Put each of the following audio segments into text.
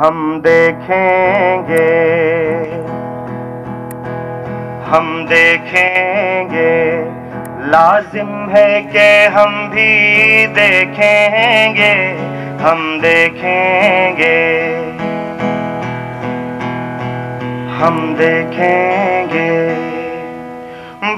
ہم دیکھیں گے۔ ہم دیکھیں گے۔ لازم ہے کہ ہم بھی دیکھیں گے۔ ہم دیکھیں گے۔ ہم دیکھیں گے۔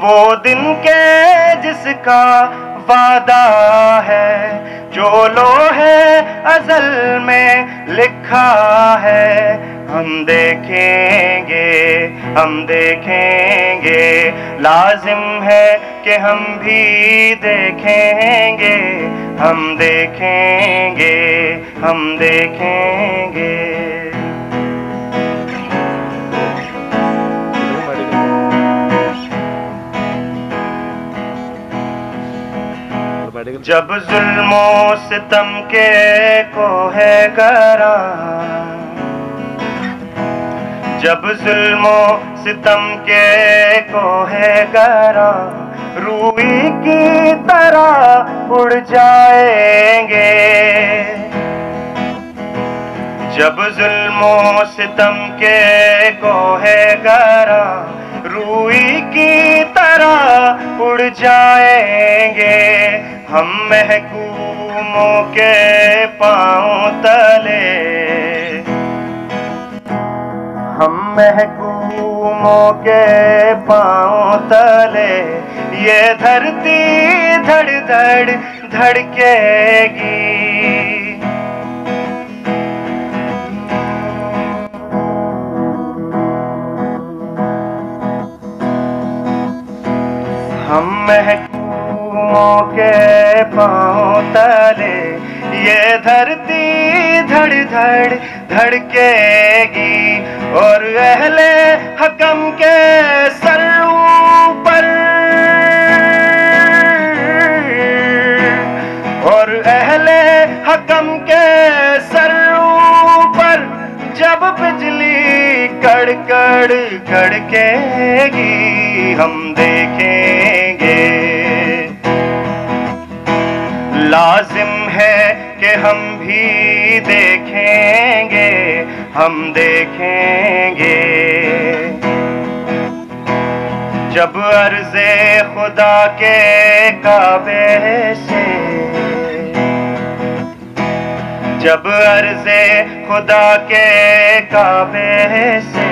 وہ دن کے جس کا وعدہ ہے، جو لو ہے ازل میں لکھا ہے۔ ہم دیکھیں گے، ہم دیکھیں گے۔ لازم ہے کہ ہم بھی دیکھیں گے۔ ہم دیکھیں گے، ہم دیکھیں گے۔ جب ظلم و ستم کے کو ہے جب ظلم و ستم کے کو ہے روئی کی طرح اڑ جائیں گے۔ جب ظلم و ستم کے کو ہے گرا روئی کی طرح اڑ جائیں گے۔ ہم محکوموں کے پاؤں تلے۔ ہم محکوموں کے پاؤں تلے۔ یہ دھرتی دھڑ دھڑ دھڑکے گی۔ ہم محکوموں کے پاؤں تلے یہ دھرتی دھڑ دھڑ دھڑکے گی اور اہل حکم کے سر پر اور اہل حکم کے سر پر جب بجلی کڑ کڑ کڑکے گی ہم دیکھیں لازم ہے کہ ہم بھی دیکھیں گے، ہم دیکھیں گے۔ جب عرض خدا کے کعبے سے، جب عرض خدا کے کعبے سے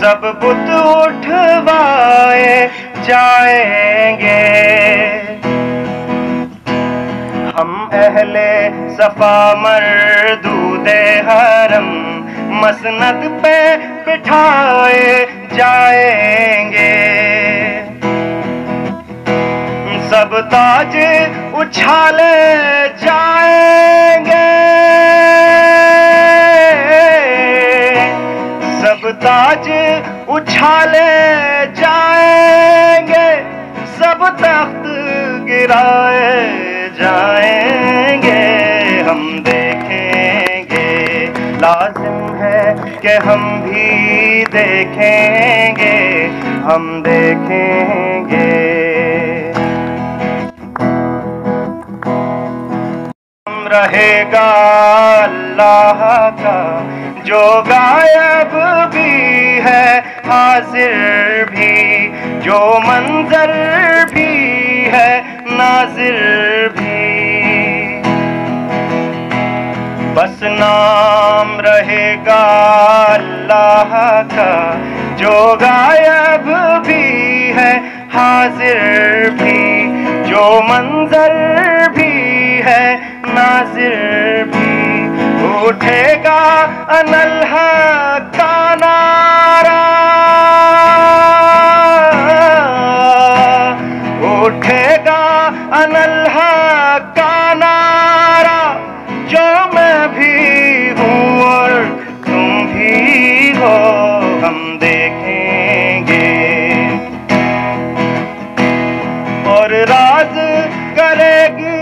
سب بت اٹھوائے جائیں گے۔ ہم اہل صفا مردود حرم مسند پہ بٹھائے جائیں گے۔ سب تاج اچھالے جائیں گے۔ سب تاج اچھالے جائیں گے۔ سب تخت گرائے جائیں گے، ہم دیکھیں گے۔ لازم ہے کہ ہم بھی دیکھیں گے، ہم دیکھیں گے۔ ہم رہے گا اللہ کا، جو غائب بھی ہے، حاضر بھی۔ جو منظر بھی ہے، ناظر بھی۔ بس نام رہے گا اللہ کا، جو غائب بھی ہے، حاضر بھی، جو منظر بھی ہے، ناظر بھی۔ اٹھے گا انلہ کا نام ناز کرے گی۔